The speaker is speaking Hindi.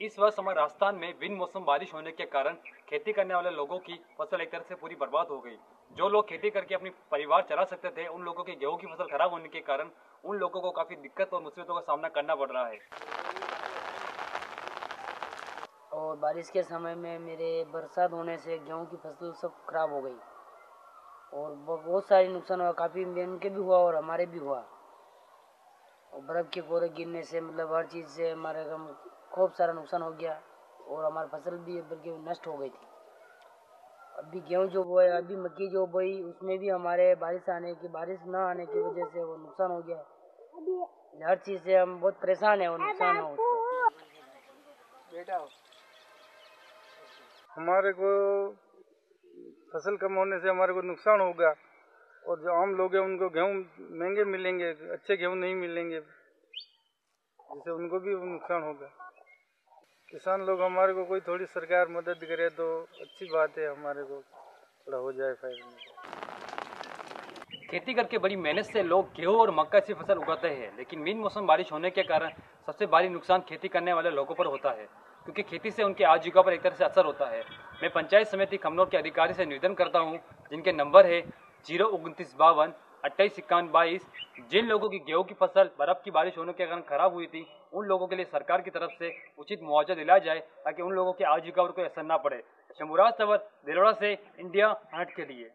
इस वर्ष हमारे राजस्थान में बिन मौसम बारिश होने के कारण खेती करने वाले लोगों की फ़सल एक तरह से पूरी बर्बाद हो गई। जो लोग खेती करके अपनी परिवार चला सकते थे, उन लोगों की गेहूँ की फ़सल खराब होने के कारण उन लोगों को काफ़ी दिक्कत और मुसीबतों का सामना करना पड़ रहा है। और बारिश के समय में मेरे बरसात होने से गेहूँ की फ़सल सब खराब हो गई। और बहुत सारे नुकसान हुआ, काफ़ी उनके भी हुआ और हमारे भी हुआ। और बर्फ़ के कोरे गिरने से मतलब हर चीज़ से हमारे खूब सारा नुकसान हो गया और हमारी फ़सल भी बल्कि नष्ट हो गई थी। अभी गेहूँ जो बोए, अभी मक्की जो बोई, उसमें भी हमारे बारिश आने की, बारिश ना आने की वजह से वो नुकसान हो गया। हर चीज़ से हम बहुत परेशान है और नुकसान है हमारे को फ़सल कम होने से हमारे को नुकसान होगा और जो आम लोग हैं, उनको गेहूँ महँगे मिलेंगे, अच्छे गेहूँ नहीं मिलेंगे, जिससे उनको भी नुकसान होगा। किसान लोग हमारे को कोई थोड़ी सरकार मदद करे तो अच्छी बात है, हमारे को थोड़ा हो जाए फ़ायदा। खेती करके बड़ी मेहनत से लोग गेहूँ और मक्का की फ़सल उगाते हैं, लेकिन मीन मौसम बारिश होने के कारण सबसे भारी नुकसान खेती करने वाले लोगों पर होता है, क्योंकि खेती से उनके आजीविका पर एक तरह से असर होता है। मैं पंचायत समिति खमनौर के अधिकारी से निवेदन करता हूँ, जिनके नंबर है ज़ीरो उनतीस बावन अट्ठाईस इक्यावन बाईस, जिन लोगों की गेहूँ की फ़सल, बर्फ़ की बारिश होने के कारण खराब हुई थी, उन लोगों के लिए सरकार की तरफ़ से उचित मुआवजा दिलाया जाए, ताकि उन लोगों की आजीविका पर कोई असर ना पड़े। शंभुराज तंवर दिलोड़ा से, इंडिया हट के लिए।